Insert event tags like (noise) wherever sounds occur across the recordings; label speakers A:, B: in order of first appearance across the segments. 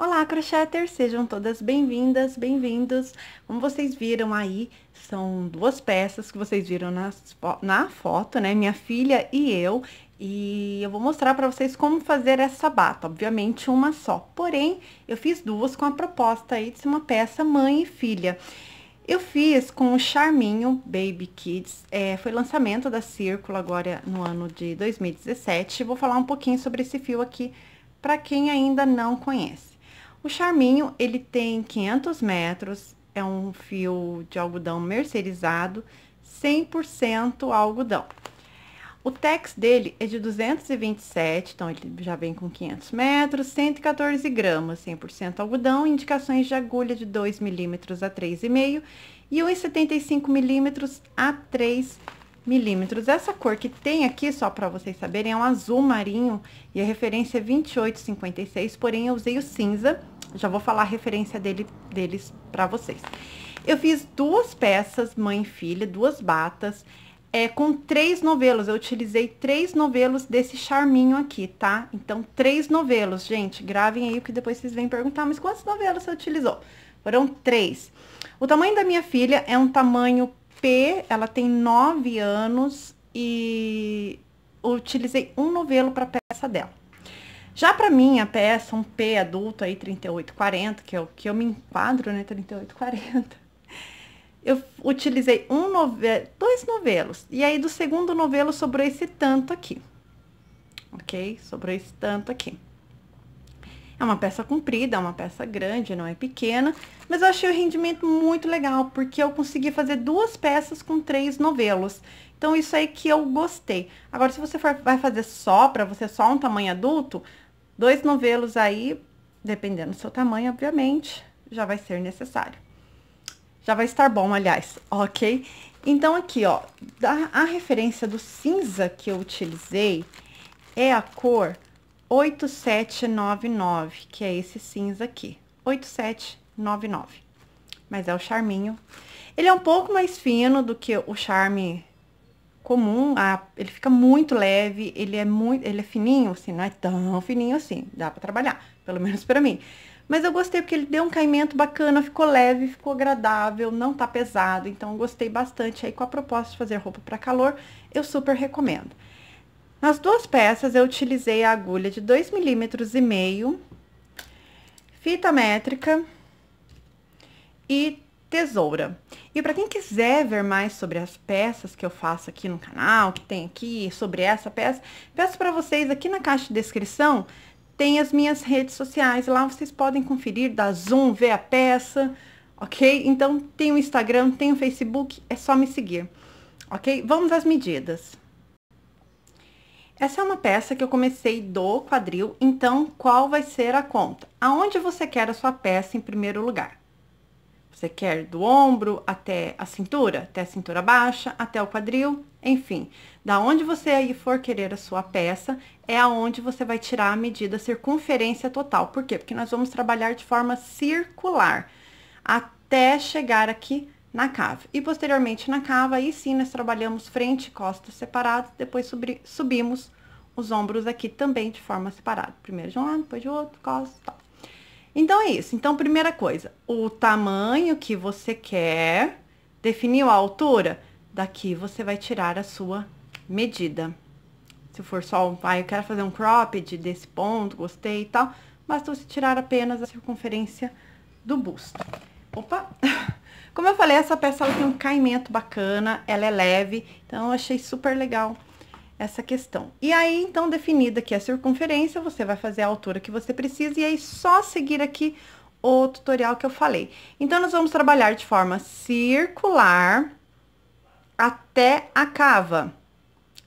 A: Olá, crocheter! Sejam todas bem-vindas, bem-vindos. Como vocês viram aí, são duas peças que vocês viram nas, na foto, né? Minha filha e eu. E eu vou mostrar para vocês como fazer essa bata. Obviamente, uma só. Porém, eu fiz duas com a proposta aí de ser uma peça mãe e filha. Eu fiz com o Charminho Baby Kids, é, foi lançamento da Círculo agora no ano de 2017. Vou falar um pouquinho sobre esse fio aqui para quem ainda não conhece. O Charminho, ele tem 500 metros, é um fio de algodão mercerizado, 100% algodão. O tex dele é de 227, então ele já vem com 500 metros, 114 gramas, 100% algodão, indicações de agulha de 2 milímetros a 3,5 e 1,75 milímetros a 3 milímetros. Essa cor que tem aqui, só para vocês saberem, é um azul marinho e a referência é 28,56, porém eu usei o cinza, já vou falar a referência dele, deles para vocês. Eu fiz duas peças, mãe e filha, duas batas, é, com três novelos. Eu utilizei três novelos desse charminho aqui, tá? Então, três novelos, gente. Gravem aí, porque depois vocês vêm perguntar, mas quantos novelos você utilizou? Foram três. O tamanho da minha filha é um tamanho P, ela tem nove anos e utilizei um novelo para peça dela. Já para mim, a peça, um P adulto aí, 3840, que é o que eu me enquadro, né, 3840, eu utilizei um novelo, dois novelos. E aí, do segundo novelo, sobrou esse tanto aqui. Ok? Sobrou esse tanto aqui. É uma peça comprida, é uma peça grande, não é pequena, mas eu achei o rendimento muito legal, porque eu consegui fazer duas peças com três novelos. Então, isso aí que eu gostei. Agora, se você for, vai fazer só, para você só um tamanho adulto, Dois novelos aí, dependendo do seu tamanho, obviamente, já vai ser necessário. Já vai estar bom, aliás, (laughs) ok? Então, aqui, ó, a referência do cinza que eu utilizei é a cor 8799, que é esse cinza aqui. 8799. Mas é o charminho. Ele é um pouco mais fino do que o charme comum, a, ele fica muito leve, ele é muito, ele é fininho, assim, não é tão fininho assim, dá para trabalhar, pelo menos para mim. Mas eu gostei porque ele deu um caimento bacana, ficou leve, ficou agradável, não tá pesado, então gostei bastante aí com a proposta de fazer roupa para calor, eu super recomendo. Nas duas peças eu utilizei a agulha de 2 milímetros e meio, fita métrica e tesoura. E para quem quiser ver mais sobre as peças que eu faço aqui no canal, que tem aqui sobre essa peça, peço para vocês aqui na caixa de descrição, tem as minhas redes sociais, lá vocês podem conferir, dar zoom, ver a peça, ok? Então, tem o Instagram, tem o Facebook, é só me seguir, ok? Vamos às medidas. Essa é uma peça que eu comecei do quadril, então qual vai ser a conta? Aonde você quer a sua peça em primeiro lugar? Você quer do ombro até a cintura, até a cintura baixa, até o quadril, enfim. Da onde você aí for querer a sua peça, é aonde você vai tirar a medida circunferência total. Por quê? Porque nós vamos trabalhar de forma circular até chegar aqui na cava. E posteriormente na cava, aí sim nós trabalhamos frente e costas separados, depois subimos os ombros aqui também de forma separada. Primeiro de um lado, depois de outro, costas, tal. Então, é isso. Então, primeira coisa, o tamanho que você quer, definiu a altura, daqui você vai tirar a sua medida. Se for só um, ah, eu quero fazer um cropped desse ponto, gostei e tal, basta você tirar apenas a circunferência do busto. Opa! (laughs) Como eu falei, essa peça ela tem um caimento bacana, ela é leve, então eu achei super legal essa questão. E aí, então, definida aqui a circunferência, você vai fazer a altura que você precisa e aí só seguir aqui o tutorial que eu falei. Então, nós vamos trabalhar de forma circular até a cava.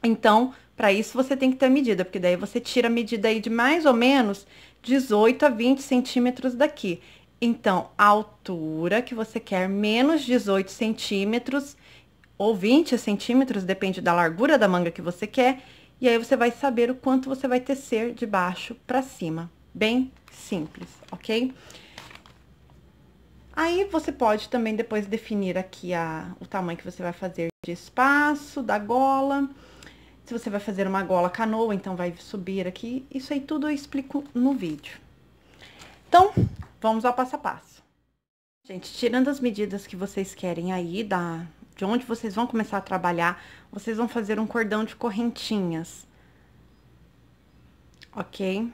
A: Então, para isso você tem que ter a medida, porque daí você tira a medida aí de mais ou menos 18 a 20 centímetros daqui. Então, a altura que você quer menos 18 centímetros ou 20 centímetros, depende da largura da manga que você quer, e aí você vai saber o quanto você vai tecer de baixo para cima. Bem simples, ok? Aí, você pode também depois definir aqui a, o tamanho que você vai fazer de espaço, da gola. Se você vai fazer uma gola canoa, então vai subir aqui. Isso aí tudo eu explico no vídeo. Então, vamos ao passo a passo. Gente, tirando as medidas que vocês querem aí, da, de onde vocês vão começar a trabalhar, vocês vão fazer um cordão de correntinhas. Ok?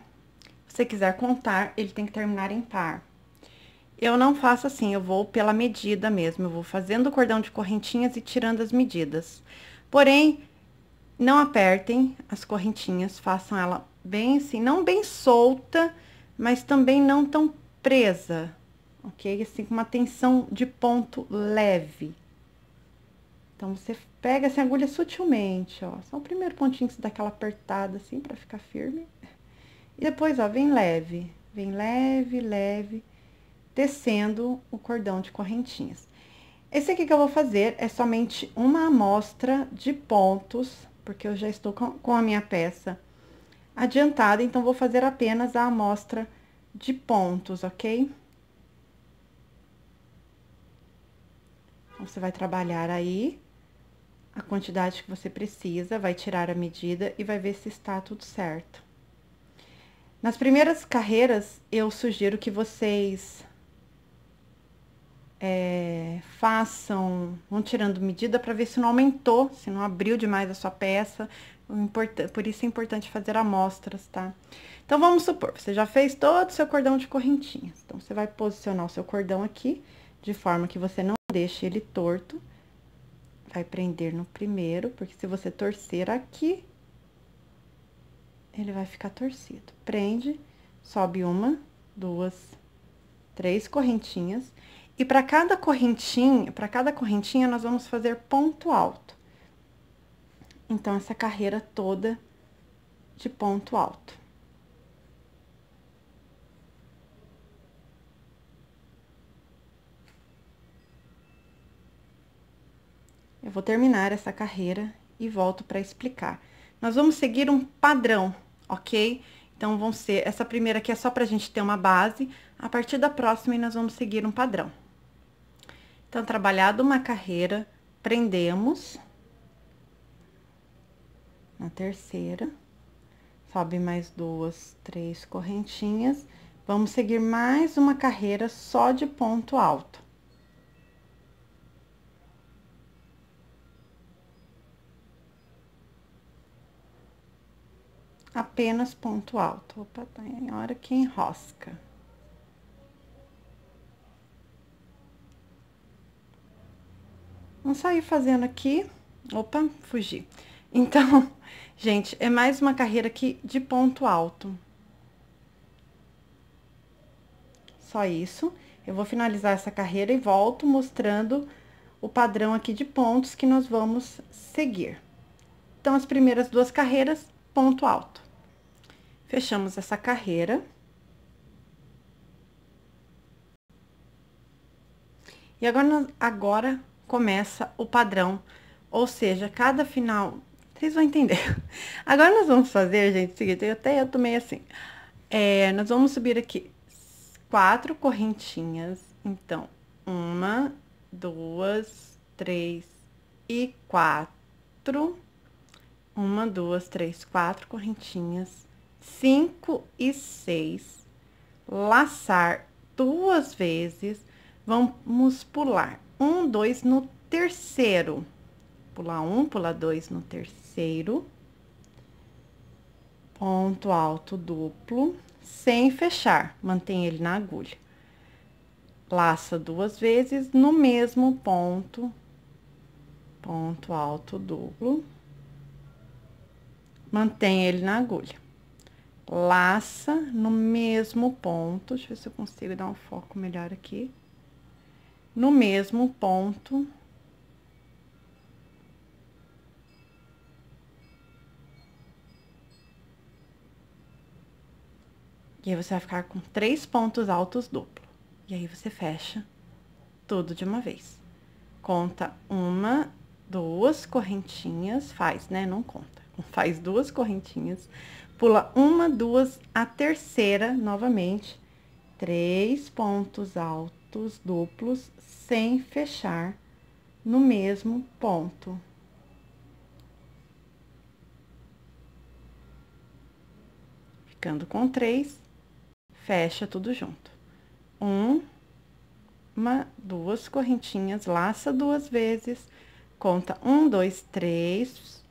A: Se você quiser contar, ele tem que terminar em par. Eu não faço assim, eu vou pela medida mesmo. Eu vou fazendo o cordão de correntinhas e tirando as medidas. Porém, não apertem as correntinhas, façam ela bem assim, não bem solta, mas também não tão presa, ok? Assim, com uma tensão de ponto leve. Então, você pega essa agulha sutilmente, ó. Só o primeiro pontinho que você dá aquela apertada, assim, pra ficar firme. E depois, ó, vem leve. Vem leve, leve, descendo o cordão de correntinhas. Esse aqui que eu vou fazer é somente uma amostra de pontos, porque eu já estou com a minha peça adiantada, então vou fazer apenas a amostra de pontos, ok? Então, você vai trabalhar aí a quantidade que você precisa, vai tirar a medida e vai ver se está tudo certo. Nas primeiras carreiras, eu sugiro que vocês é, façam, vão tirando medida para ver se não aumentou, se não abriu demais a sua peça. Por isso é importante fazer amostras, tá? Então, vamos supor, você já fez todo o seu cordão de correntinhas. Então, você vai posicionar o seu cordão aqui, de forma que você não deixe ele torto. Vai prender no primeiro, porque se você torcer aqui, ele vai ficar torcido. Prende, sobe uma, duas, três correntinhas. E para cada correntinha, para cada correntinha, nós vamos fazer ponto alto. Então, essa carreira toda de ponto alto. Vou terminar essa carreira e volto para explicar. Nós vamos seguir um padrão, ok? Então, vão ser, essa primeira aqui é só pra gente ter uma base, a partir da próxima nós vamos seguir um padrão. Então, trabalhado uma carreira, prendemos na terceira, sobe mais duas, três correntinhas, vamos seguir mais uma carreira só de ponto alto. Apenas ponto alto. Opa, tá em hora que enrosca. Vamos sair fazendo aqui. Opa, fugi. Então, (laughs) gente, é mais uma carreira aqui de ponto alto. Só isso. Eu vou finalizar essa carreira e volto mostrando o padrão aqui de pontos que nós vamos seguir. Então, as primeiras duas carreiras, ponto alto. Fechamos essa carreira. E agora, agora começa o padrão, ou seja, cada final... Vocês vão entender. (laughs) Agora nós vamos fazer, gente, o seguinte, eu até eu tomei assim. É, nós vamos subir aqui quatro correntinhas. Então, uma, duas, três e quatro. Uma, duas, três, quatro correntinhas 5 e 6, laçar duas vezes, vamos pular um, dois no terceiro. Pular um, pular dois no terceiro. Ponto alto duplo, sem fechar, mantém ele na agulha. Laça duas vezes no mesmo ponto, ponto alto duplo, mantém ele na agulha laça no mesmo ponto, deixa eu ver se eu consigo dar um foco melhor aqui. No mesmo ponto. E aí, você vai ficar com três pontos altos duplo. E aí, você fecha tudo de uma vez. Conta uma, duas correntinhas, faz, né? Não conta. Faz duas correntinhas pula uma, duas, a terceira, novamente, três pontos altos duplos, sem fechar no mesmo ponto. Ficando com três, fecha tudo junto. Um, uma, duas correntinhas, laça duas vezes, conta um, dois, três,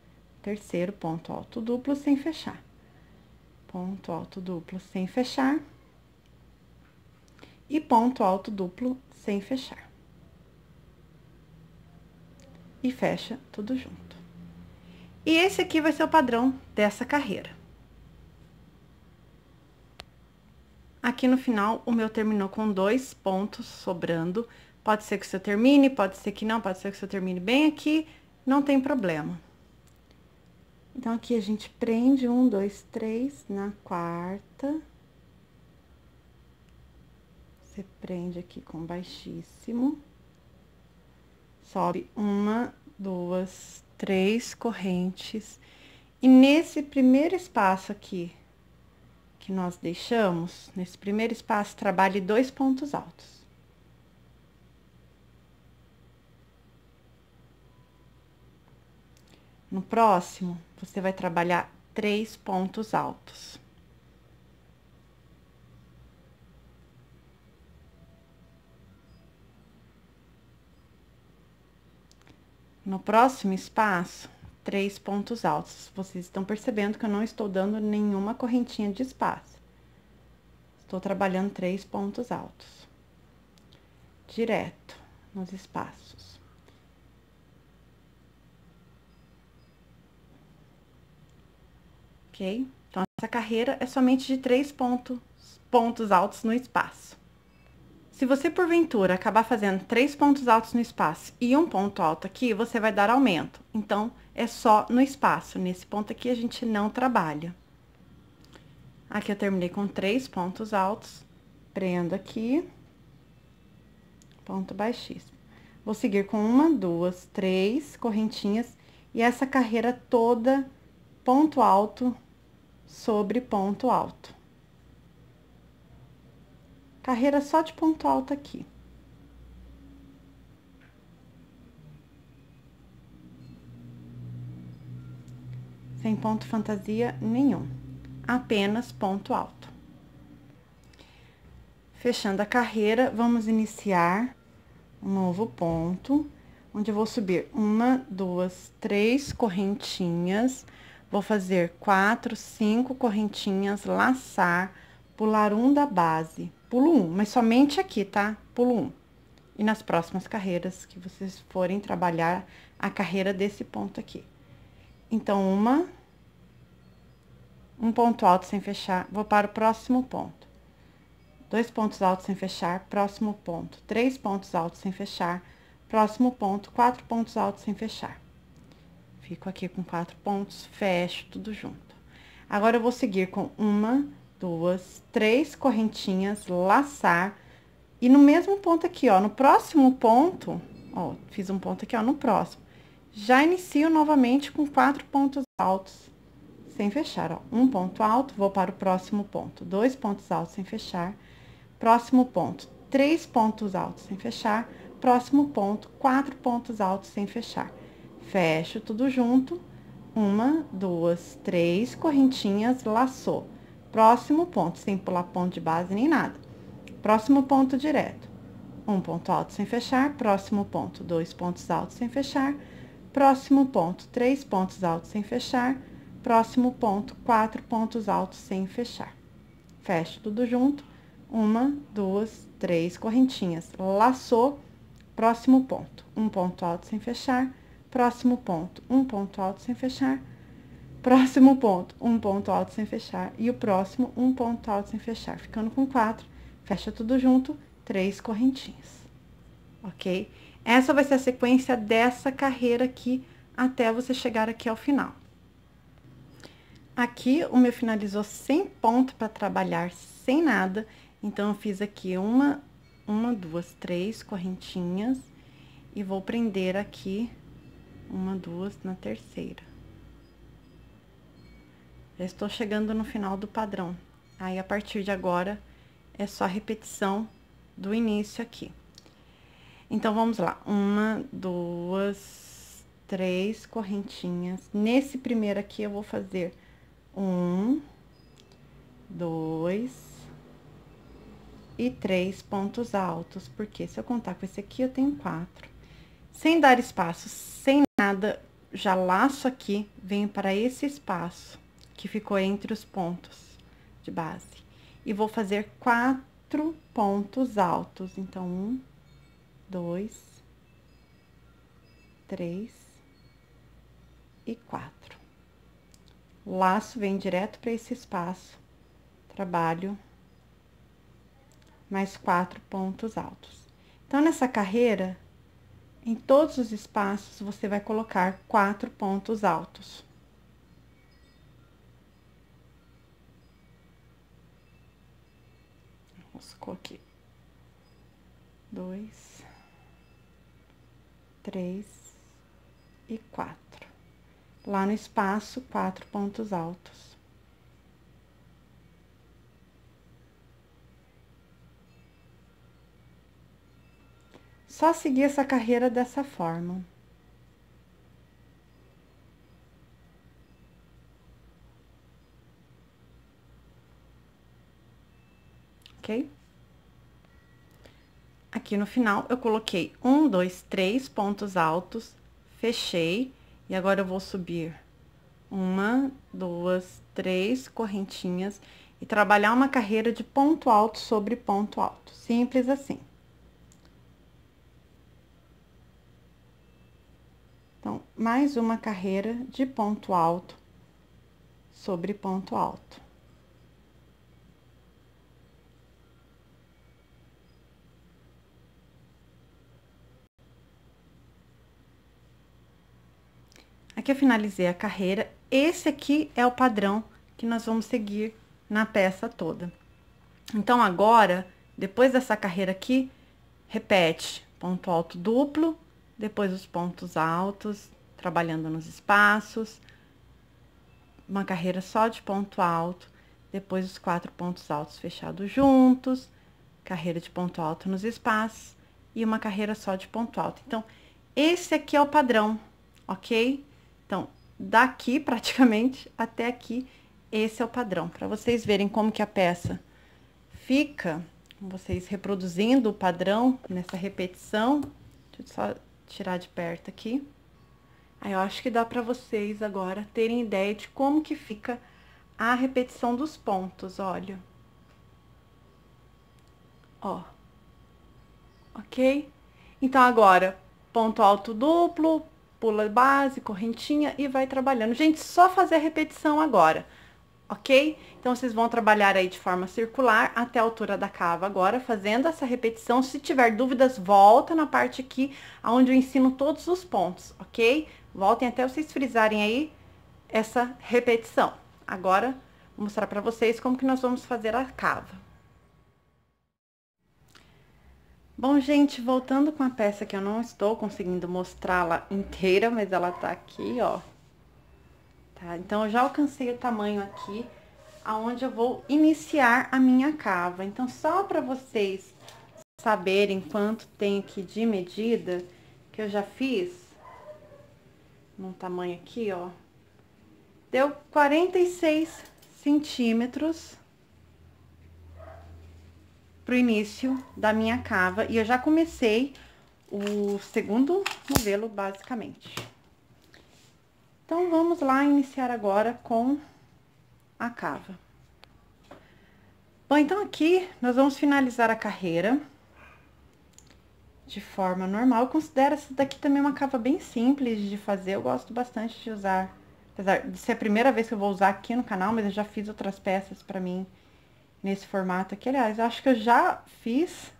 A: terceiro ponto alto duplo sem fechar. Ponto alto duplo sem fechar. E ponto alto duplo sem fechar. E fecha tudo junto. E esse aqui vai ser o padrão dessa carreira. Aqui no final, o meu terminou com dois pontos sobrando. Pode ser que o seu termine, pode ser que não, pode ser que o seu termine bem aqui, não tem problema. Então, aqui a gente prende um, dois, três na quarta. Você prende aqui com baixíssimo. Sobe uma, duas, três correntes. E nesse primeiro espaço aqui, que nós deixamos, nesse primeiro espaço, trabalhe dois pontos altos. No próximo, você vai trabalhar três pontos altos. No próximo espaço, três pontos altos. Vocês estão percebendo que eu não estou dando nenhuma correntinha de espaço. Estou trabalhando três pontos altos. Direto nos espaços. Ok? Então, essa carreira é somente de três pontos, pontos altos no espaço. Se você, porventura, acabar fazendo três pontos altos no espaço e um ponto alto aqui, você vai dar aumento. Então, é só no espaço. Nesse ponto aqui, a gente não trabalha. Aqui eu terminei com três pontos altos. Prendo aqui. Ponto baixíssimo. Vou seguir com uma, duas, três correntinhas. E essa carreira toda, ponto alto sobre ponto alto carreira só de ponto alto aqui. Sem ponto fantasia nenhum, apenas ponto alto. Fechando a carreira, vamos iniciar um novo ponto, onde eu vou subir uma, duas, três correntinhas, vou fazer quatro, cinco correntinhas, laçar, pular um da base, pulo um, mas somente aqui, tá? Pulo um. E nas próximas carreiras que vocês forem trabalhar a carreira desse ponto aqui. Então, uma, um ponto alto sem fechar, vou para o próximo ponto. Dois pontos altos sem fechar, próximo ponto. Três pontos altos sem fechar, próximo ponto. Quatro pontos altos sem fechar. Fico aqui com quatro pontos, fecho tudo junto. Agora, eu vou seguir com uma, duas, três correntinhas, laçar. E no mesmo ponto aqui, ó, no próximo ponto, ó, fiz um ponto aqui, ó, no próximo. Já inicio novamente com quatro pontos altos, sem fechar, ó. Um ponto alto, vou para o próximo ponto. Dois pontos altos sem fechar. Próximo ponto, três pontos altos sem fechar. Próximo ponto, quatro pontos altos sem fechar. Fecho tudo junto. Uma, duas, três correntinhas, laçou Próximo ponto, sem pular ponto de base nem nada. Próximo ponto direto. Um ponto alto sem fechar, próximo ponto, dois pontos altos sem fechar, próximo ponto, três pontos altos sem fechar, próximo ponto, quatro pontos altos sem fechar. Fecho tudo junto, uma, duas, três correntinhas. Laçou, próximo ponto, um ponto alto sem fechar, próximo ponto, um ponto alto sem fechar, Próximo ponto, um ponto alto sem fechar. E o próximo, um ponto alto sem fechar. Ficando com quatro, fecha tudo junto, três correntinhas. Ok? Essa vai ser a sequência dessa carreira aqui, até você chegar aqui ao final. Aqui, o meu finalizou sem ponto para trabalhar, sem nada. Então, eu fiz aqui uma, uma, duas, três correntinhas. E vou prender aqui uma, duas na terceira. Já estou chegando no final do padrão. Aí, a partir de agora, é só repetição do início aqui. Então, vamos lá. Uma, duas, três correntinhas. Nesse primeiro aqui, eu vou fazer um, dois, e três pontos altos, porque se eu contar com esse aqui, eu tenho quatro. Sem dar espaço, sem nada, já laço aqui, venho para esse espaço que ficou entre os pontos de base. E vou fazer quatro pontos altos. Então, um, dois, três e quatro. Laço vem direto para esse espaço. Trabalho mais quatro pontos altos. Então, nessa carreira, em todos os espaços, você vai colocar quatro pontos altos. Roscou aqui. Dois, três e quatro. Lá no espaço, quatro pontos altos. Só seguir essa carreira dessa forma. Ok? Aqui no final, eu coloquei um, dois, três pontos altos, fechei, e agora eu vou subir uma, duas, três correntinhas e trabalhar uma carreira de ponto alto sobre ponto alto. Simples assim. Então, mais uma carreira de ponto alto sobre ponto alto. Aqui eu finalizei a carreira. Esse aqui é o padrão que nós vamos seguir na peça toda. Então, agora, depois dessa carreira aqui, repete ponto alto duplo, depois os pontos altos, trabalhando nos espaços, uma carreira só de ponto alto, depois os quatro pontos altos fechados juntos, carreira de ponto alto nos espaços e uma carreira só de ponto alto. Então, esse aqui é o padrão, ok? Então, daqui (laughs) praticamente até aqui, esse é o padrão. Para vocês verem como que a peça fica, vocês reproduzindo o padrão nessa repetição, deixa eu só tirar de perto aqui. Aí, eu acho que dá pra vocês agora terem ideia de como que fica a repetição dos pontos, olha. Ó. Ok? Então, agora, ponto alto duplo, pula base, correntinha e vai trabalhando. Gente, só fazer a repetição agora ok? Então, vocês vão trabalhar aí de forma circular até a altura da cava agora, fazendo essa repetição. Se tiver dúvidas, volta na parte aqui, onde eu ensino todos os pontos, ok? Voltem até vocês frisarem aí essa repetição. Agora, vou mostrar pra vocês como que nós vamos fazer a cava. Bom, gente, voltando com a peça que eu não estou conseguindo mostrá-la inteira, mas ela tá aqui, ó, tá? Então, eu já alcancei o tamanho aqui, aonde eu vou iniciar a minha cava. Então, só para vocês saberem quanto tem aqui de medida, que eu já fiz, num tamanho aqui, ó, deu 46 centímetros pro início da minha cava. E eu já comecei o segundo novelo, basicamente. Então, vamos lá iniciar agora com a cava. Bom, então aqui nós vamos finalizar a carreira de forma normal. Considero essa daqui também uma cava bem simples de fazer. Eu gosto bastante de usar, apesar de ser a primeira vez que eu vou usar aqui no canal, mas eu já fiz outras peças pra mim nesse formato aqui. Aliás, acho que eu já fiz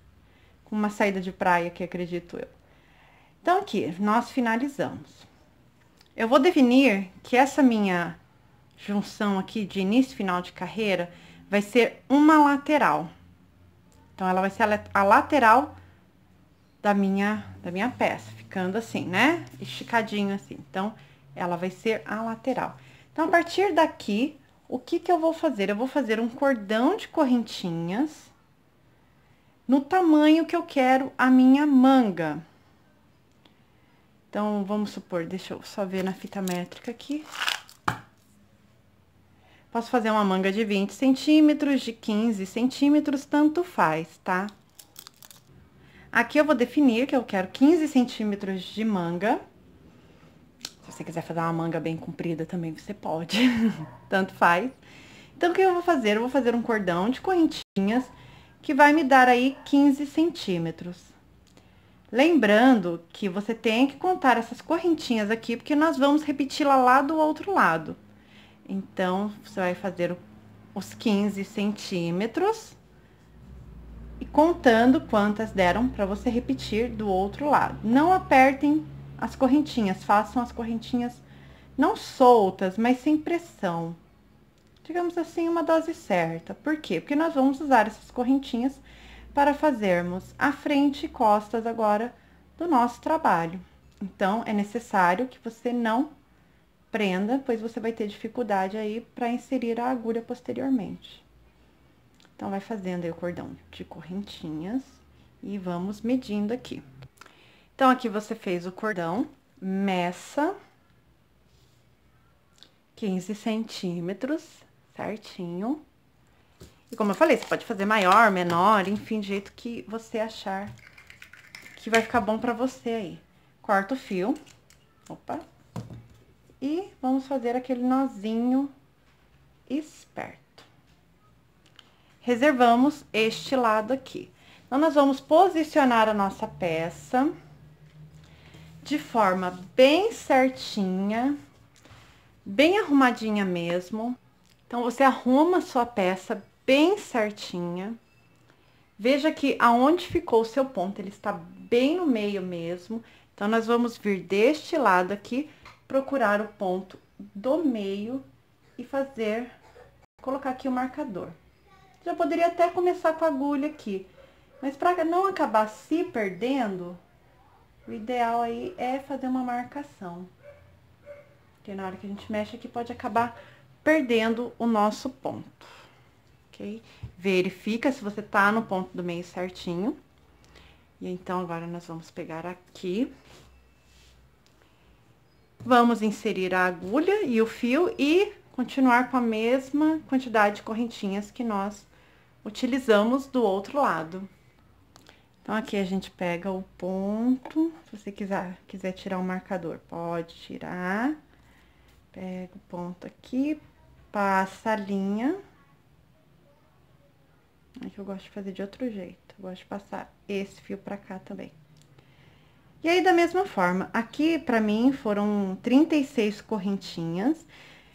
A: com uma saída de praia aqui, acredito eu. Então, aqui, nós finalizamos. Eu vou definir que essa minha junção aqui de início e final de carreira vai ser uma lateral. Então, ela vai ser a lateral da minha, da minha peça, ficando assim, né? Esticadinho assim. Então, ela vai ser a lateral. Então, a partir daqui, o que que eu vou fazer? Eu vou fazer um cordão de correntinhas no tamanho que eu quero a minha manga. Então, vamos supor, deixa eu só ver na fita métrica aqui. Posso fazer uma manga de 20 centímetros, de 15 centímetros, tanto faz, tá? Aqui eu vou definir que eu quero 15 centímetros de manga. Se você quiser fazer uma manga bem comprida também, você pode. (laughs) tanto faz. Então, o que eu vou fazer? Eu vou fazer um cordão de correntinhas que vai me dar aí 15 centímetros. Lembrando que você tem que contar essas correntinhas aqui, porque nós vamos repeti-la lá do outro lado. Então, você vai fazer os 15 centímetros e contando quantas deram para você repetir do outro lado. Não apertem as correntinhas, façam as correntinhas não soltas, mas sem pressão. Digamos assim, uma dose certa. Por quê? Porque nós vamos usar essas correntinhas para fazermos a frente e costas agora do nosso trabalho. Então, é necessário que você não prenda, pois você vai ter dificuldade aí para inserir a agulha posteriormente. Então, vai fazendo aí o cordão de correntinhas e vamos medindo aqui. Então, aqui você fez o cordão, meça 15 centímetros, certinho. E como eu falei, você pode fazer maior, menor, enfim, do jeito que você achar que vai ficar bom pra você aí. Corta o fio. Opa. E vamos fazer aquele nozinho esperto. Reservamos este lado aqui. Então, nós vamos posicionar a nossa peça de forma bem certinha, bem arrumadinha mesmo. Então, você arruma a sua peça bem certinha. Veja que aonde ficou o seu ponto, ele está bem no meio mesmo. Então, nós vamos vir deste lado aqui procurar o ponto do meio e fazer, colocar aqui o marcador. Já poderia até começar com a agulha aqui, mas para não acabar se perdendo, o ideal aí é fazer uma marcação. Porque na hora que a gente mexe aqui pode acabar perdendo o nosso ponto, ok? Verifica se você tá no ponto do meio certinho. E então, agora nós vamos pegar aqui Vamos inserir a agulha e o fio e continuar com a mesma quantidade de correntinhas que nós utilizamos do outro lado. Então, aqui a gente pega o ponto, se você quiser, quiser tirar o marcador, pode tirar. Pega o ponto aqui, passa a linha. É que eu gosto de fazer de outro jeito, eu gosto de passar esse fio pra cá também. E aí, da mesma forma, aqui pra mim foram 36 correntinhas.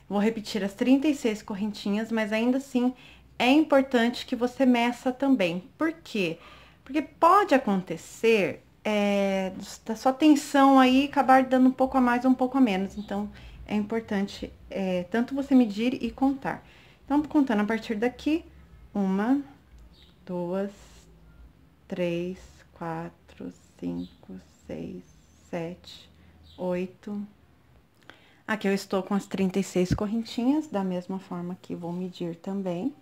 A: Vou repetir as 36 correntinhas, mas ainda assim é importante que você meça também. Por quê? Porque pode acontecer é, da sua tensão aí acabar dando um pouco a mais um pouco a menos. Então, é importante é, tanto você medir e contar. Então, contando a partir daqui, uma, duas, três, quatro, cinco, seis, sete, oito. Aqui eu estou com as 36 correntinhas, da mesma forma que vou medir também,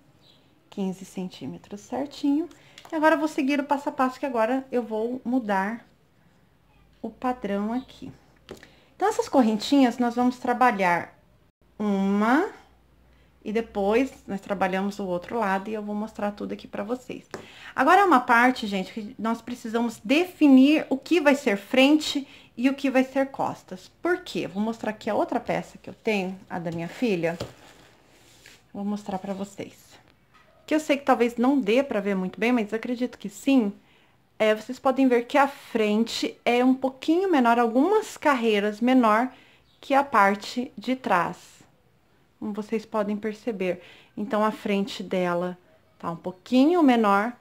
A: 15 centímetros certinho. E agora vou seguir o passo a passo, que agora eu vou mudar o padrão aqui. Então, essas correntinhas, nós vamos trabalhar uma, e depois nós trabalhamos o outro lado e eu vou mostrar tudo aqui pra vocês. Agora é uma parte, gente, que nós precisamos definir o que vai ser frente e o que vai ser costas. Por quê? Vou mostrar aqui a outra peça que eu tenho, a da minha filha. Vou mostrar pra vocês. Que eu sei que talvez não dê pra ver muito bem, mas acredito que sim. É, vocês podem ver que a frente é um pouquinho menor, algumas carreiras menor que a parte de trás como vocês podem perceber. Então, a frente dela tá um pouquinho menor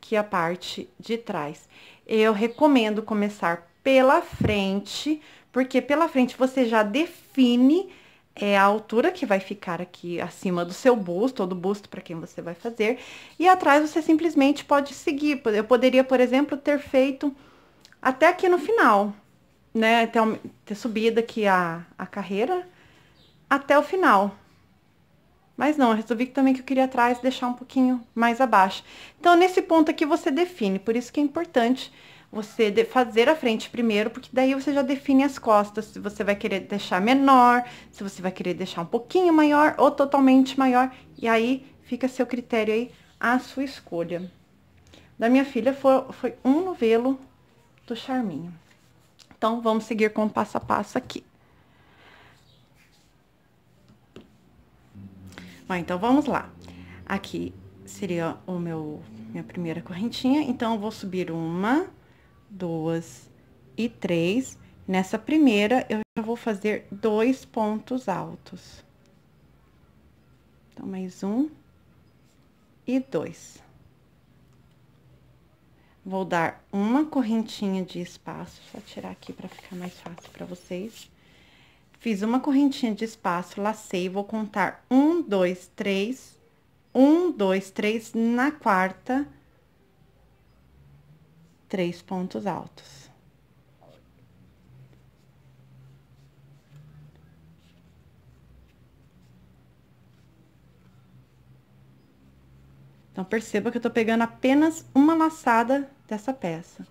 A: que a parte de trás. Eu recomendo começar pela frente, porque pela frente você já define é, a altura que vai ficar aqui acima do seu busto, ou do busto para quem você vai fazer, e atrás você simplesmente pode seguir. Eu poderia, por exemplo, ter feito até aqui no final, né, ter, subido aqui a, a carreira até o final. Mas não, eu resolvi também que eu queria atrás deixar um pouquinho mais abaixo. Então, nesse ponto aqui você define, por isso que é importante você fazer a frente primeiro, porque daí você já define as costas, se você vai querer deixar menor, se você vai querer deixar um pouquinho maior ou totalmente maior, e aí fica seu critério aí, a sua escolha. Da minha filha foi, foi um novelo do Charminho. Então, vamos seguir com o passo a passo aqui. Bom, então vamos lá. Aqui seria o meu minha primeira correntinha, então eu vou subir uma, duas e três. Nessa primeira, eu já vou fazer dois pontos altos. Então, mais um e dois. Vou dar uma correntinha de espaço, só tirar aqui para ficar mais fácil para vocês. Fiz uma correntinha de espaço, lacei, vou contar um, dois, três, um, dois, três, na quarta, três pontos altos. Então, perceba que eu tô pegando apenas uma laçada dessa peça,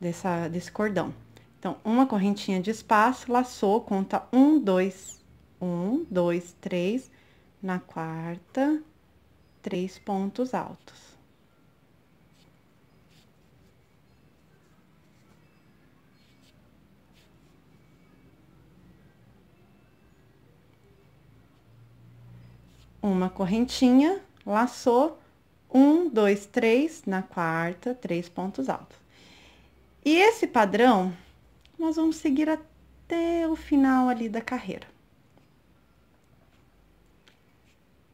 A: dessa, desse cordão. Então, uma correntinha de espaço, laçou, conta um, dois, um, dois, três, na quarta, três pontos altos. uma correntinha, laçou, um, dois, três, na quarta, três pontos altos. E esse padrão, nós vamos seguir até o final ali da carreira.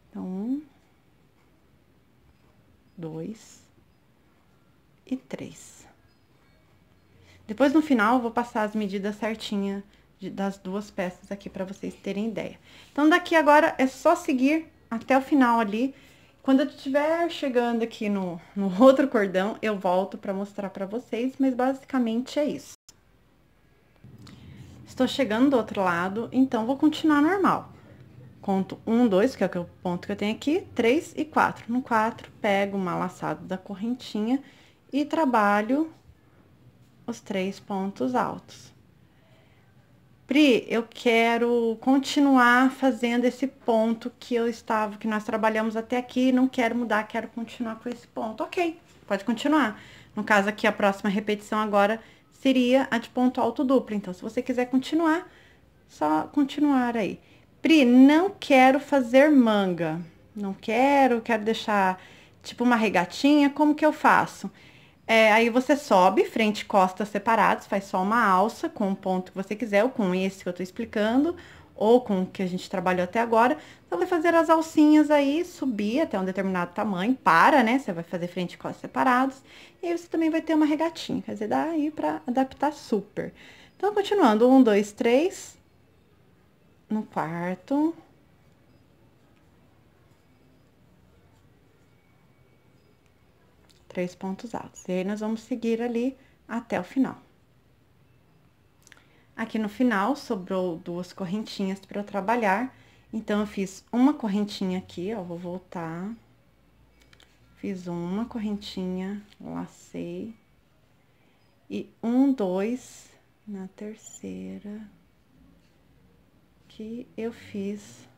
A: Então, um, dois e três. Depois, no final, vou passar as medidas certinhas das duas peças aqui para vocês terem ideia. Então, daqui agora é só seguir até o final ali. Quando eu estiver chegando aqui no, no outro cordão, eu volto para mostrar para vocês, mas basicamente é isso. Estou chegando do outro lado, então vou continuar normal. Conto um, dois, que é o ponto que eu tenho aqui, três e quatro. No quatro, pego uma laçada da correntinha e trabalho os três pontos altos. Pri, eu quero continuar fazendo esse ponto que eu estava, que nós trabalhamos até aqui, não quero mudar, quero continuar com esse ponto. Ok, pode continuar. No caso aqui, a próxima repetição agora seria a de ponto alto duplo. Então, se você quiser continuar, só continuar aí. Pri, não quero fazer manga. Não quero, quero deixar tipo uma regatinha, como que eu faço? É, aí você sobe, frente e costas separados, faz só uma alça com o ponto que você quiser, ou com esse que eu tô explicando, ou com o que a gente trabalhou até agora. Então, vai fazer as alcinhas aí, subir até um determinado tamanho, para, né? Você vai fazer frente e costas separados. E aí, você também vai ter uma regatinha, quer dizer, dá aí pra adaptar super. Então, continuando, um, dois, três. No quarto, três pontos altos. E aí, nós vamos seguir ali até o final. Aqui no final, sobrou duas correntinhas para eu trabalhar. Então, eu fiz uma correntinha aqui, ó, vou voltar. Fiz uma correntinha, lacei. E um, dois, na terceira, que eu fiz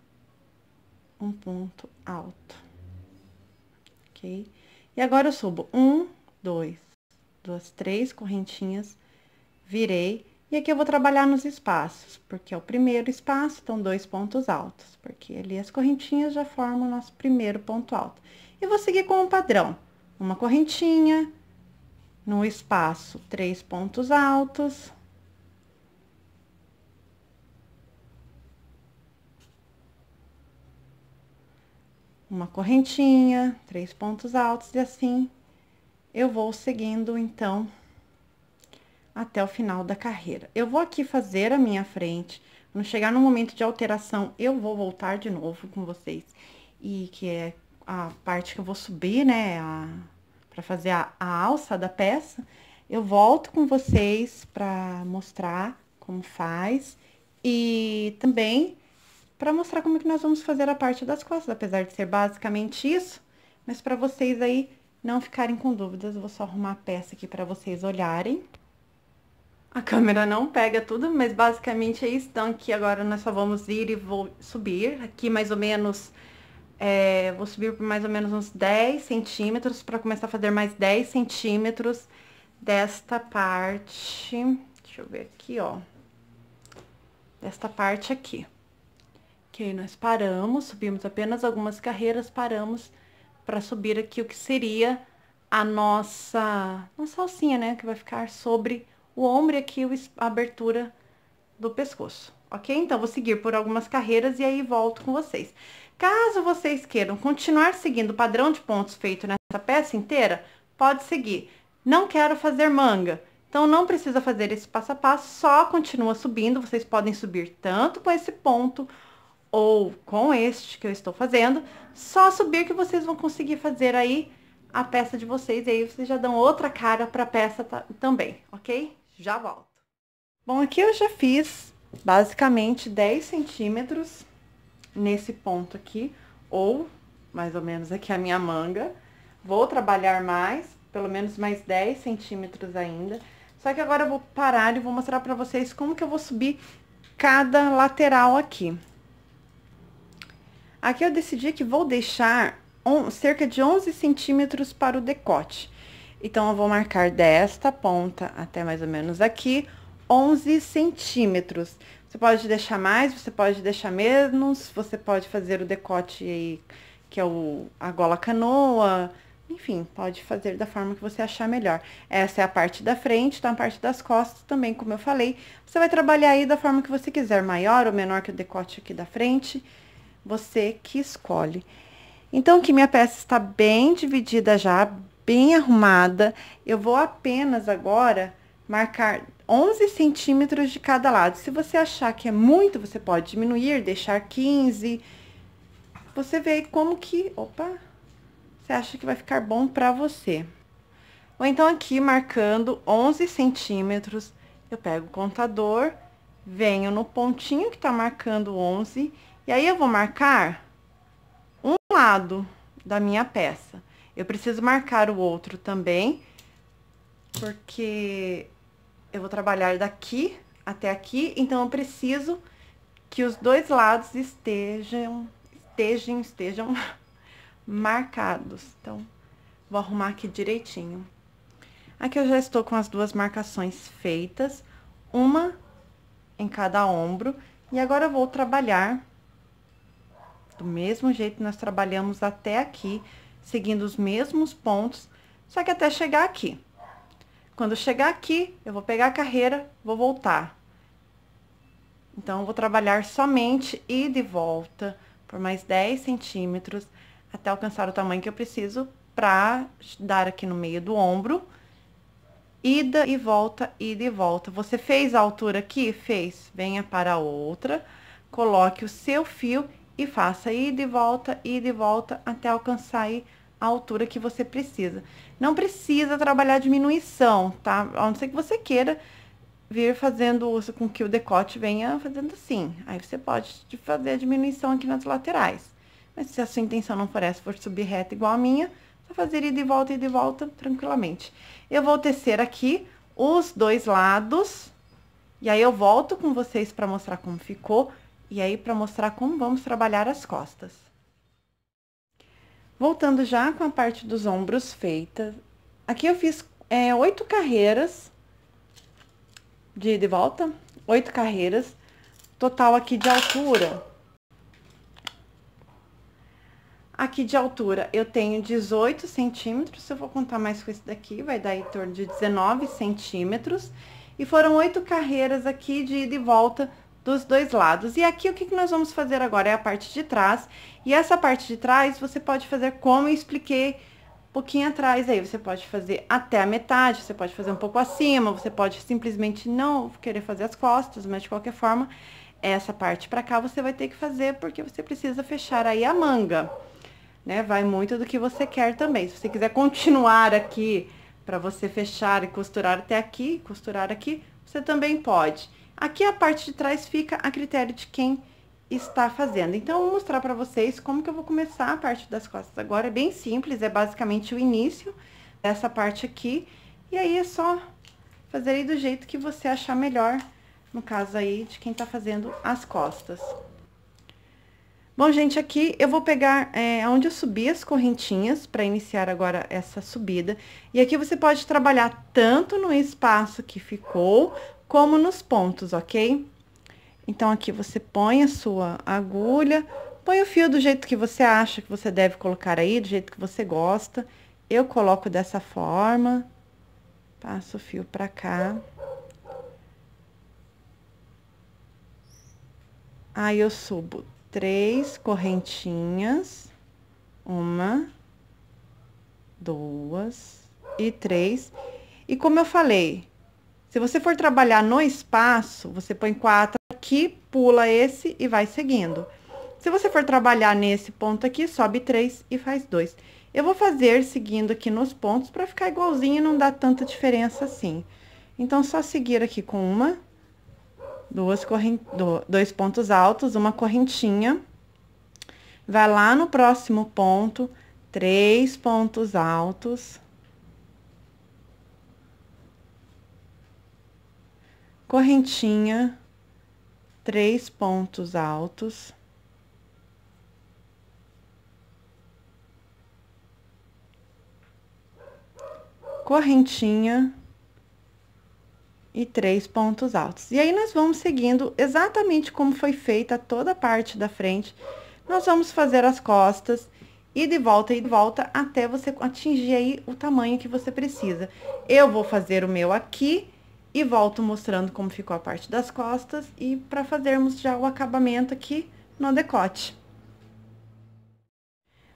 A: um ponto alto, ok? E agora eu subo um, dois, duas, três correntinhas, virei. E aqui eu vou trabalhar nos espaços, porque é o primeiro espaço, então dois pontos altos, porque ali as correntinhas já formam o nosso primeiro ponto alto. E vou seguir com o padrão, uma correntinha, no espaço, três pontos altos, uma correntinha, três pontos altos e assim eu vou seguindo então até o final da carreira. Eu vou aqui fazer a minha frente, quando chegar no momento de alteração, eu vou voltar de novo com vocês. E que é a parte que eu vou subir, né, para fazer a, a alça da peça. Eu volto com vocês para mostrar como faz e também para mostrar como que nós vamos fazer a parte das costas, apesar de ser basicamente isso, mas para vocês aí não ficarem com dúvidas, vou só arrumar a peça aqui para vocês olharem. A câmera não pega tudo, mas basicamente é isso. Então, aqui agora nós só vamos ir e vou subir. Aqui mais ou menos, é, vou subir por mais ou menos uns 10 centímetros, para começar a fazer mais 10 centímetros desta parte. Deixa eu ver aqui, ó. Desta parte aqui. Que nós paramos, subimos apenas algumas carreiras, paramos para subir aqui o que seria a nossa, nossa alcinha, né? Que vai ficar sobre o ombro e aqui a abertura do pescoço, ok? Então, vou seguir por algumas carreiras e aí volto com vocês. Caso vocês queiram continuar seguindo o padrão de pontos feito nessa peça inteira, pode seguir. Não quero fazer manga, então não precisa fazer esse passo a passo, só continua subindo. Vocês podem subir tanto com esse ponto ou com este que eu estou fazendo, só subir que vocês vão conseguir fazer aí a peça de vocês, e aí vocês já dão outra cara para a peça também, ok? Já volto. Bom, aqui eu já fiz basicamente 10 centímetros nesse ponto aqui, ou mais ou menos aqui a minha manga. Vou trabalhar mais, pelo menos mais 10 centímetros ainda. Só que agora eu vou parar e vou mostrar pra vocês como que eu vou subir cada lateral aqui. Aqui eu decidi que vou deixar cerca de 11 centímetros para o decote. Então, eu vou marcar desta ponta até mais ou menos aqui, 11 centímetros. Você pode deixar mais, você pode deixar menos, você pode fazer o decote aí, que é o, a gola canoa, enfim, pode fazer da forma que você achar melhor. Essa é a parte da frente, então a parte das costas também, como eu falei, você vai trabalhar aí da forma que você quiser, maior ou menor que o decote aqui da frente, você que escolhe. Então, que minha peça está bem dividida já, bem arrumada. Eu vou apenas agora marcar 11 centímetros de cada lado. Se você achar que é muito, você pode diminuir, deixar 15. Você vê como que... Opa! Você acha que vai ficar bom pra você. Ou então, aqui, marcando 11 centímetros, eu pego o contador, venho no pontinho que tá marcando 11, e aí eu vou marcar um lado da minha peça. Eu preciso marcar o outro também, porque eu vou trabalhar daqui até aqui, então eu preciso que os dois lados estejam, estejam, estejam (laughs) marcados. Então, vou arrumar aqui direitinho. Aqui eu já estou com as duas marcações feitas, uma em cada ombro, e agora eu vou trabalhar do mesmo jeito que nós trabalhamos até aqui, seguindo os mesmos pontos, só que até chegar aqui. Quando chegar aqui, eu vou pegar a carreira, vou voltar. Então, vou trabalhar somente e volta por mais 10 centímetros até alcançar o tamanho que eu preciso para dar aqui no meio do ombro. Ida e volta, ida e volta. Você fez a altura aqui? Fez. Venha para a outra, coloque o seu fio e faça ida e volta, ida e volta até alcançar aí a altura que você precisa. Não precisa trabalhar diminuição, tá? A não ser que você queira vir fazendo com que o decote venha fazendo assim. Aí você pode fazer a diminuição aqui nas laterais. Mas se a sua intenção não for essa, for subir reta igual a minha, só fazer ida e volta, ida e volta tranquilamente. Eu vou tecer aqui os dois lados, e aí eu volto com vocês para mostrar como ficou, e aí para mostrar como vamos trabalhar as costas. Voltando já com a parte dos ombros feita, aqui eu fiz é, oito carreiras de ida e volta, oito carreiras, total aqui de altura. Aqui de altura eu tenho 18 centímetros, se eu vou contar mais com esse daqui, vai dar em torno de 19 centímetros. E foram oito carreiras aqui de ida e volta dos dois lados. E aqui o que, nós vamos fazer agora é a parte de trás. E essa parte de trás você pode fazer como eu expliquei um pouquinho atrás aí. Você pode fazer até a metade, você pode fazer um pouco acima, você pode simplesmente não querer fazer as costas, mas de qualquer forma, essa parte pra cá você vai ter que fazer porque você precisa fechar aí a manga. Né? Vai muito do que você quer também. Se você quiser continuar aqui para você fechar e costurar até aqui, costurar aqui, você também pode. Aqui a parte de trás fica a critério de quem está fazendo. Então, vou mostrar para vocês como que eu vou começar a parte das costas agora. É bem simples, é basicamente o início dessa parte aqui. E aí, é só fazer aí do jeito que você achar melhor, no caso aí de quem tá fazendo as costas. Bom, gente, aqui eu vou pegar é, onde eu subi as correntinhas para iniciar agora essa subida. E aqui você pode trabalhar tanto no espaço que ficou, como nos pontos, ok? Então, aqui você põe a sua agulha, põe o fio do jeito que você acha que você deve colocar aí, do jeito que você gosta. Eu coloco dessa forma, passo o fio pra cá. Aí, eu subo três correntinhas, uma, duas e três. E como eu falei, se você for trabalhar no espaço, você põe quatro aqui, pula esse e vai seguindo. Se você for trabalhar nesse ponto aqui, sobe três e faz dois. Eu vou fazer seguindo aqui nos pontos para ficar igualzinho e não dar tanta diferença assim. Então, só seguir aqui com uma, duas dois pontos altos, uma correntinha. Vai lá no próximo ponto, três pontos altos. Correntinha, três pontos altos. Correntinha e três pontos altos. E aí, nós vamos seguindo exatamente como foi feita toda a parte da frente. Nós vamos fazer as costas e de volta e de volta até você atingir aí o tamanho que você precisa. Eu vou fazer o meu aqui e volto mostrando como ficou a parte das costas e para fazermos já o acabamento aqui no decote.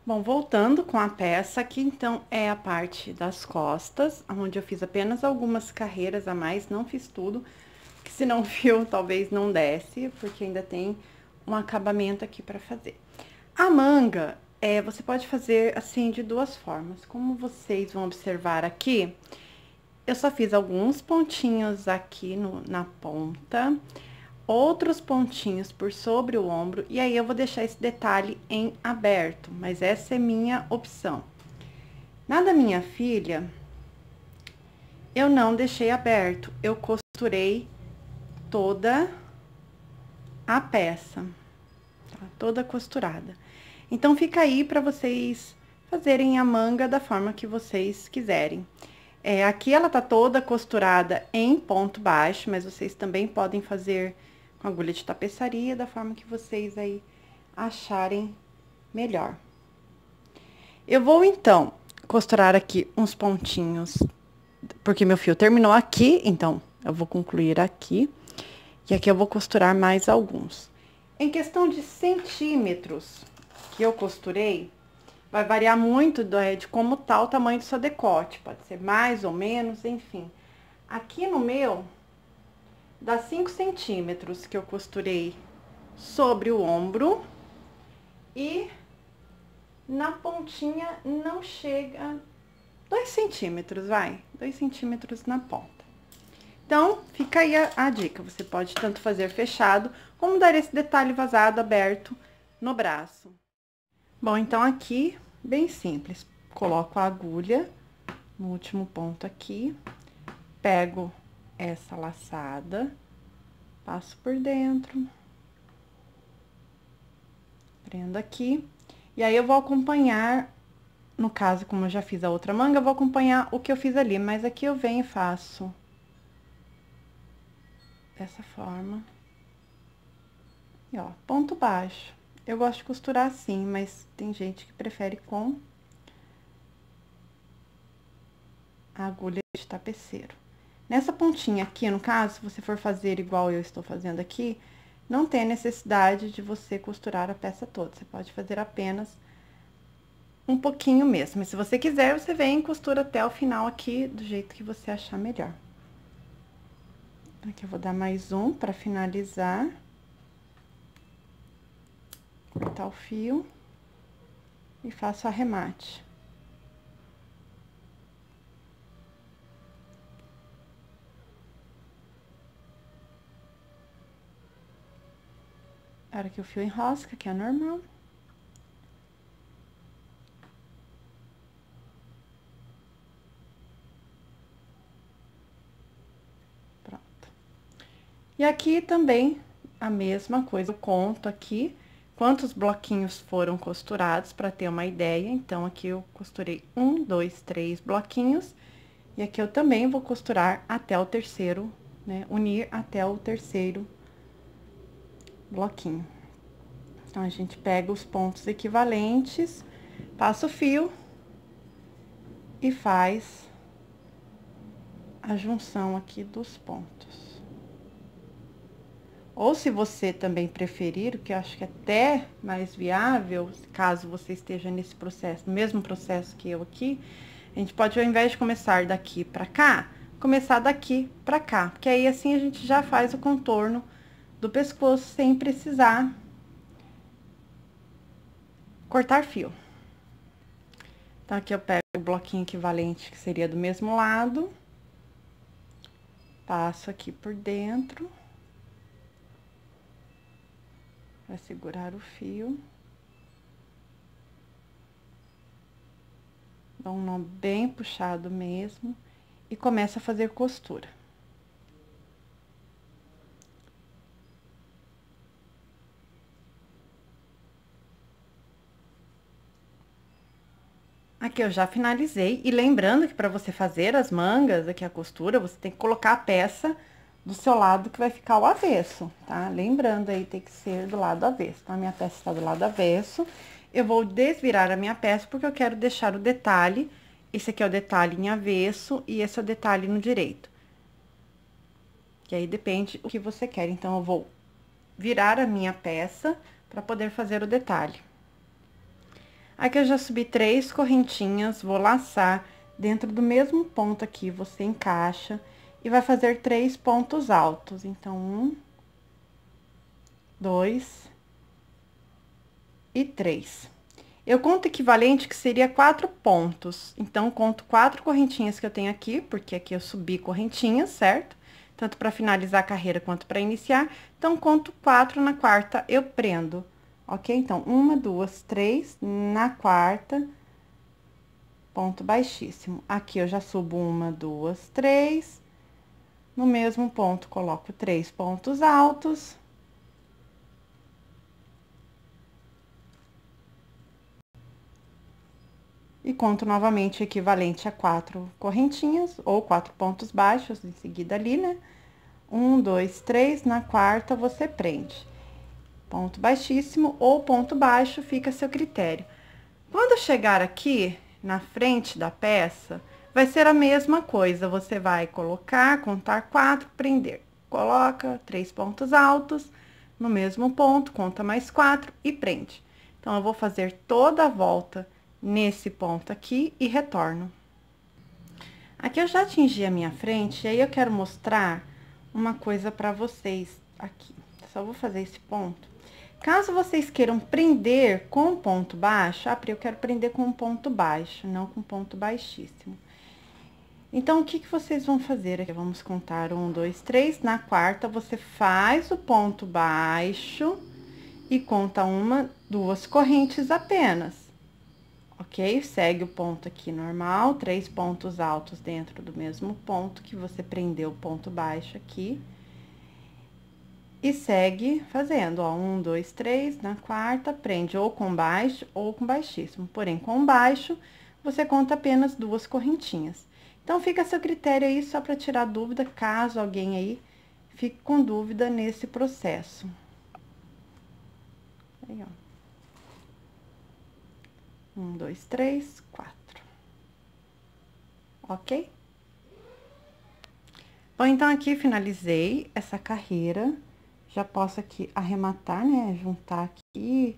A: Bom, voltando com a peça, aqui então é a parte das costas, onde eu fiz apenas algumas carreiras a mais, não fiz tudo, que se não viu, (laughs) talvez não desce, porque ainda tem um acabamento aqui para fazer. A manga, é, você pode fazer assim de duas formas, como vocês vão observar aqui, eu só fiz alguns pontinhos aqui no, na ponta, outros pontinhos por sobre o ombro, e aí eu vou deixar esse detalhe em aberto, mas essa é minha opção. Na da minha filha, eu não deixei aberto, eu costurei toda a peça, tá? toda costurada. Então, fica aí para vocês fazerem a manga da forma que vocês quiserem. É, aqui ela tá toda costurada em ponto baixo, mas vocês também podem fazer com agulha de tapeçaria, da forma que vocês aí acharem melhor. Eu vou, então, costurar aqui uns pontinhos, porque meu fio terminou aqui, então, eu vou concluir aqui. E aqui eu vou costurar mais alguns. Em questão de centímetros que eu costurei, vai variar muito é, de como tá o tamanho do seu decote. Pode ser mais ou menos, enfim. Aqui no meu, dá 5 centímetros que eu costurei sobre o ombro. E na pontinha não chega 2 centímetros, vai. 2 centímetros na ponta. Então, fica aí a, a dica. Você pode tanto fazer fechado, como dar esse detalhe vazado aberto no braço. Bom, então aqui, bem simples. Coloco a agulha no último ponto aqui, pego essa laçada, passo por dentro, prendo aqui, e aí eu vou acompanhar, no caso, como eu já fiz a outra manga, eu vou acompanhar o que eu fiz ali, mas aqui eu venho e faço dessa forma. E ó, ponto baixo. Eu gosto de costurar assim, mas tem gente que prefere com a agulha de tapeceiro. Nessa pontinha aqui, no caso, se você for fazer igual eu estou fazendo aqui, não tem necessidade de você costurar a peça toda. Você pode fazer apenas um pouquinho mesmo. Mas se você quiser, você vem e costura até o final aqui, do jeito que você achar melhor. Aqui eu vou dar mais um para finalizar cortar o fio e faço arremate. A hora que o fio enrosca, que é normal. Pronto. E aqui também a mesma coisa, eu conto aqui quantos bloquinhos foram costurados para ter uma ideia. Então, aqui eu costurei um, dois, três bloquinhos. E aqui eu também vou costurar até o terceiro, né? Unir até o terceiro bloquinho. Então, a gente pega os pontos equivalentes, passa o fio e faz a junção aqui dos pontos. Ou se você também preferir, o que eu acho que é até mais viável, caso você esteja nesse processo, no mesmo processo que eu aqui, a gente pode, ao invés de começar daqui pra cá, começar daqui pra cá. Porque aí, assim, a gente já faz o contorno do pescoço sem precisar cortar fio. Então, aqui eu pego o bloquinho equivalente, que seria do mesmo lado. Passo aqui por dentro. Vai segurar o fio. Dá um nó bem puxado mesmo. E começa a fazer costura. Aqui eu já finalizei. E lembrando que para você fazer as mangas, aqui a costura, você tem que colocar a peça do seu lado que vai ficar o avesso, tá? Lembrando aí, tem que ser do lado avesso. Então, a minha peça está do lado avesso. Eu vou desvirar a minha peça porque eu quero deixar o detalhe. Esse aqui é o detalhe em avesso e esse é o detalhe no direito. Que aí depende o que você quer. Então, eu vou virar a minha peça para poder fazer o detalhe. Aqui eu já subi três correntinhas, vou laçar dentro do mesmo ponto aqui, você encaixa e vai fazer três pontos altos. Então, um, dois e três. Eu conto equivalente que seria quatro pontos. Então, conto quatro correntinhas que eu tenho aqui, porque aqui eu subi correntinhas, certo? Tanto para finalizar a carreira quanto para iniciar. Então, conto quatro na quarta, eu prendo ok? Então, uma, duas, três, na quarta, ponto baixíssimo. Aqui eu já subo uma, duas, três, no mesmo ponto coloco três pontos altos. E conto novamente equivalente a quatro correntinhas, ou quatro pontos baixos, em seguida ali, né? Um, dois, três, na quarta você prende ponto baixíssimo ou ponto baixo, fica a seu critério. Quando chegar aqui, na frente da peça, vai ser a mesma coisa, você vai colocar, contar quatro, prender. Coloca três pontos altos no mesmo ponto, conta mais quatro e prende. Então, eu vou fazer toda a volta nesse ponto aqui e retorno. Aqui eu já atingi a minha frente, e aí eu quero mostrar uma coisa para vocês aqui. Só vou fazer esse ponto. Caso vocês queiram prender com ponto baixo, ah, eu quero prender com ponto baixo, não com ponto baixíssimo. Então, o que, que vocês vão fazer aqui? Vamos contar um, dois, três. Na quarta, você faz o ponto baixo e conta uma, duas correntes apenas. Ok? Segue o ponto aqui normal, três pontos altos dentro do mesmo ponto que você prendeu o ponto baixo aqui. E segue fazendo, ó, um, dois, três, na quarta, prende ou com baixo ou com baixíssimo. Porém, com baixo, você conta apenas duas correntinhas. Então, fica a seu critério aí, só para tirar dúvida, caso alguém aí fique com dúvida nesse processo. Aí, ó. Um, dois, três, quatro. Ok? Bom, então, aqui finalizei essa carreira já posso aqui arrematar, né? Juntar aqui,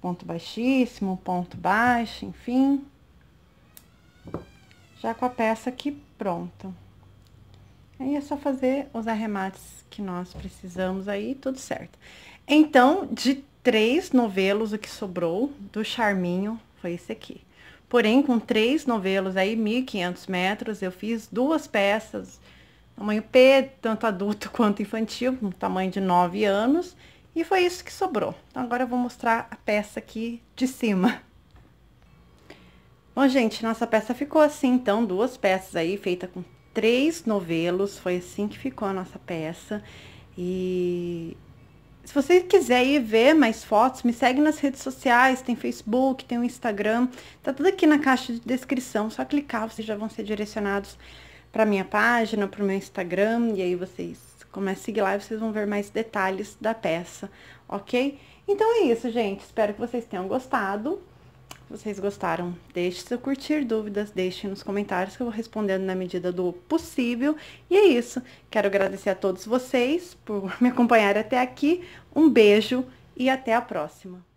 A: ponto baixíssimo, ponto baixo, enfim. Já com a peça aqui pronta. Aí é só fazer os arremates que nós precisamos aí, tudo certo. Então, de três novelos, o que sobrou do charminho foi esse aqui. Porém, com três novelos aí, 1.500 metros, eu fiz duas peças Tamanho P, tanto adulto (laughs) quanto infantil, um tamanho de 9 anos. E foi isso que sobrou. Então, agora eu vou mostrar a peça aqui de cima. Bom, gente, nossa peça ficou assim, então, duas peças aí, feita com três novelos. Foi assim que ficou a nossa peça. E se você quiser ir ver mais fotos, me segue nas redes sociais, tem Facebook, tem o Instagram, tá tudo aqui na caixa de descrição, só clicar, vocês já vão ser direcionados para minha página, para o meu Instagram, e aí vocês começam a seguir lá e vocês vão ver mais detalhes da peça, ok? Então é isso, gente, espero que vocês tenham gostado vocês gostaram, deixe seu curtir, dúvidas, deixe nos comentários que eu vou respondendo na medida do possível. E é isso. Quero agradecer a todos vocês por (laughs) me acompanhar até aqui. Um beijo e até a próxima.